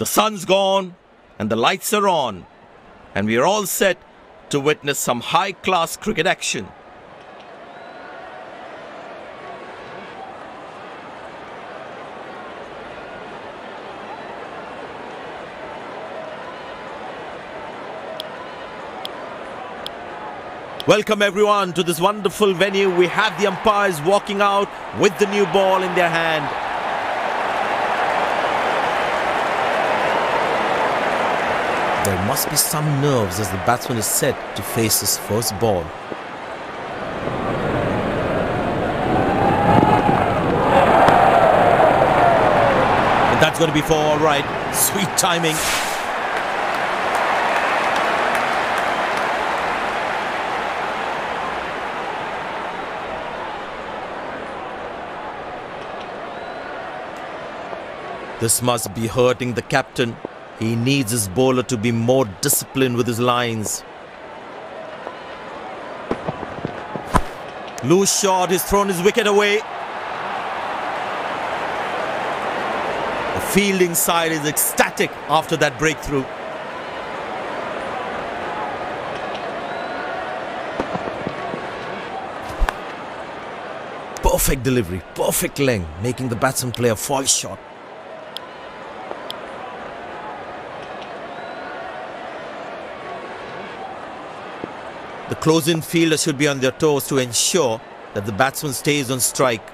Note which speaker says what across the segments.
Speaker 1: The sun's gone and the lights are on, and we are all set to witness some high class cricket action. Welcome everyone to this wonderful venue. We have the umpires walking out with the new ball in their hand. There must be some nerves as the batsman is set to face his first ball. And that's going to be four all right. Sweet timing. This must be hurting the captain. He needs his bowler to be more disciplined with his lines. Loose shot, he's thrown his wicket away. The fielding side is ecstatic after that breakthrough. Perfect delivery, perfect length, making the batsman play a false shot. Close-in fielder should be on their toes to ensure that the batsman stays on strike.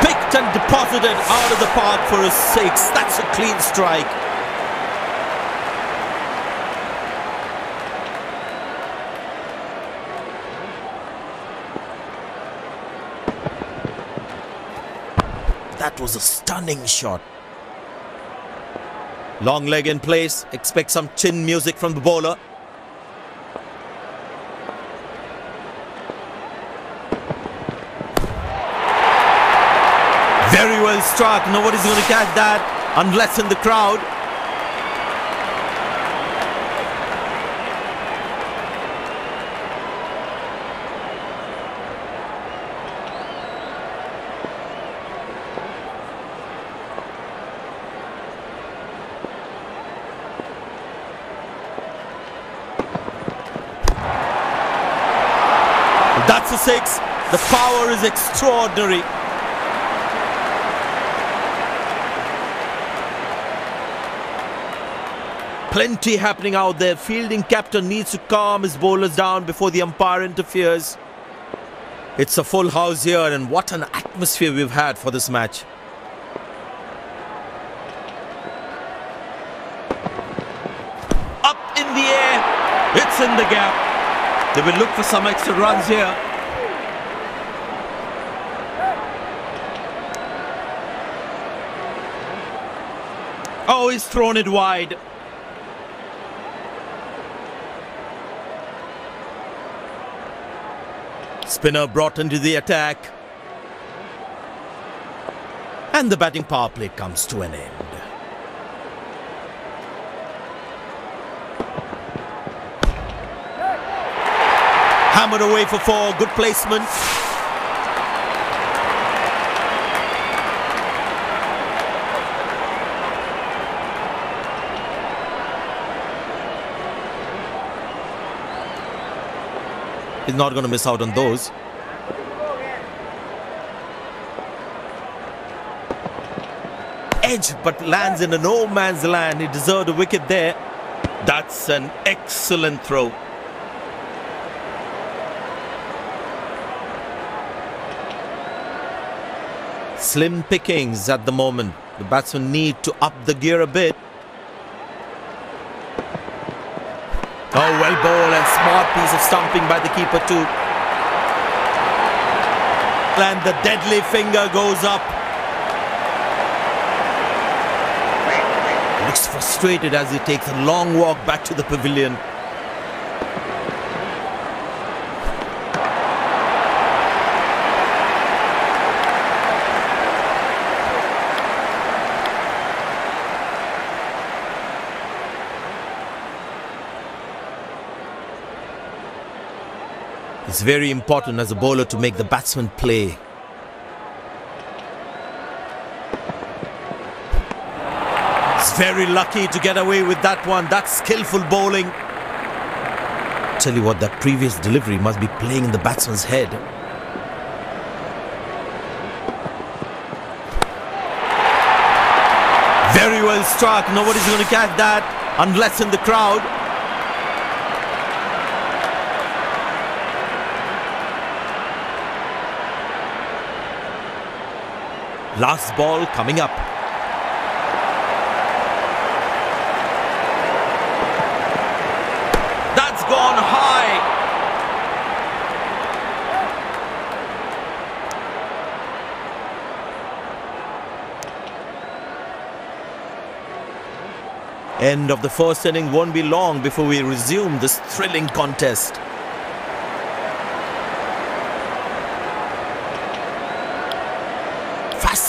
Speaker 1: Picked and deposited out of the park for a six. That's a clean strike. That was a stunning shot. Long leg in place. Expect some chin music from the bowler. Very well struck. Nobody's going to catch that unless in the crowd. That's a six. The power is extraordinary. Plenty happening out there. Fielding captain needs to calm his bowlers down before the umpire interferes. It's a full house here and what an atmosphere we've had for this match. Up in the air. It's in the gap. They will look for some extra runs here. He's thrown it wide. Spinner brought into the attack. And the batting power play comes to an end. Hammered away for four. Good placement. He's not going to miss out on those. Edge, but lands in a no man's land. He deserved a wicket there. That's an excellent throw. Slim pickings at the moment. The batsmen need to up the gear a bit. Oh, well ball and smart piece of stumping by the keeper too. And the deadly finger goes up. Looks frustrated as he takes a long walk back to the pavilion. It's very important as a bowler to make the batsman play. It's very lucky to get away with that one. That's skillful bowling. Tell you what, that previous delivery must be playing in the batsman's head. Very well struck. Nobody's going to catch that unless in the crowd. Last ball coming up. That's gone high. End of the first inning won't be long before we resume this thrilling contest.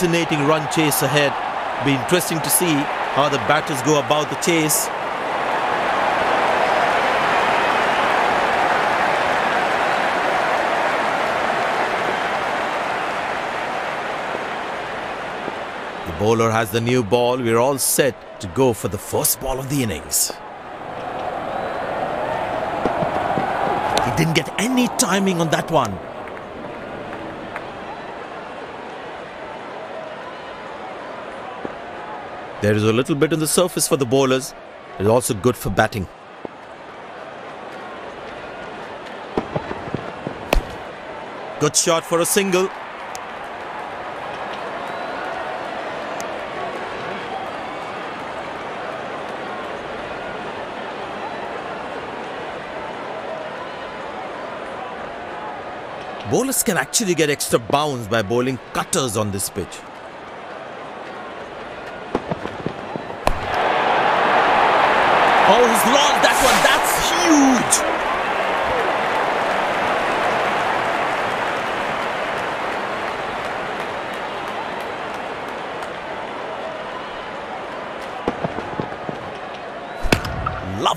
Speaker 1: Fascinating run chase ahead. Be interesting to see how the batters go about the chase. The bowler has the new ball. We're all set to go for the first ball of the innings. He didn't get any timing on that one. There is a little bit on the surface for the bowlers. It's also good for batting. Good shot for a single. Bowlers can actually get extra bounce by bowling cutters on this pitch. Oh, he's lost that one. That's huge.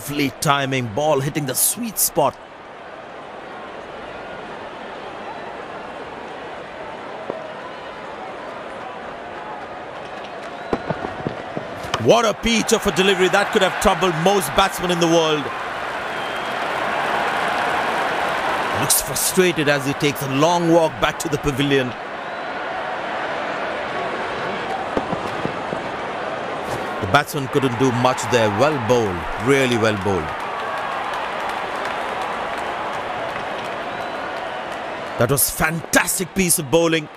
Speaker 1: Lovely timing, ball hitting the sweet spot. What a peach of a delivery that could have troubled most batsmen in the world. Looks frustrated as he takes a long walk back to the pavilion. Batsman couldn't do much there. Well bowled, really well bowled. That was fantastic piece of bowling.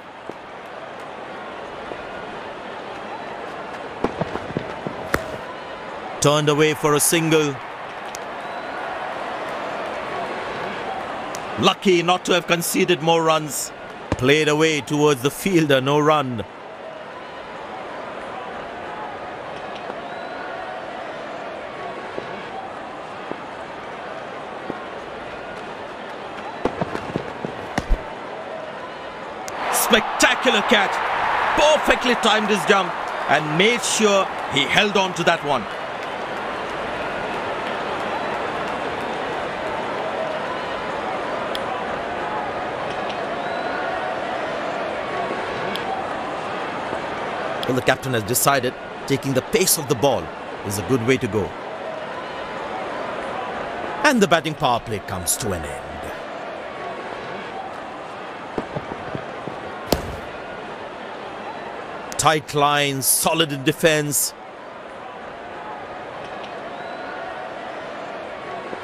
Speaker 1: Turned away for a single. Lucky not to have conceded more runs. Played away towards the fielder, no run. Spectacular catch. Perfectly timed his jump and made sure he held on to that one. Well, the captain has decided taking the pace of the ball is a good way to go. And the batting power play comes to an end. Tight lines, solid in defense.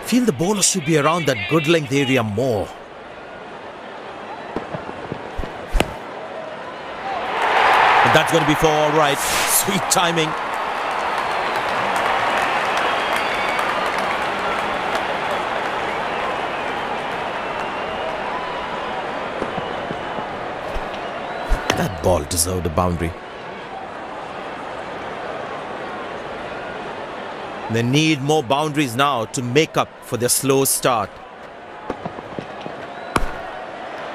Speaker 1: Feel the bowler should be around that good length area more. And That's going to be four all right. Sweet timing. That ball deserved a boundary. They need more boundaries now to make up for their slow start.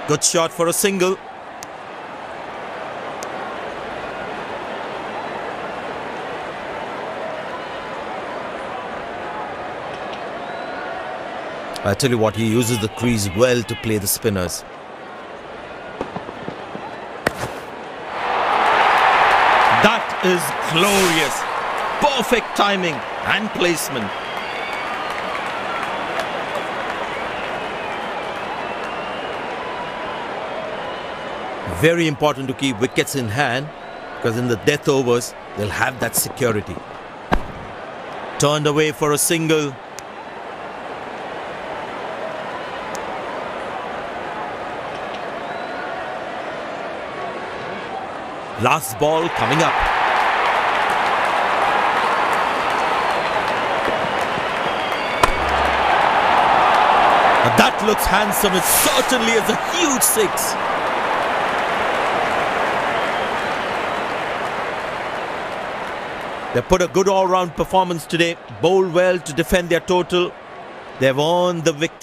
Speaker 1: Good shot for a single. I tell you what, he uses the crease well to play the spinners. That is glorious. Perfect timing and placement. Very important to keep wickets in hand because in the death overs, they'll have that security. Turned away for a single. Last ball coming up. That looks handsome. It certainly is a huge six. They put a good all-round performance today, bowl well to defend their total. They've earned the victory.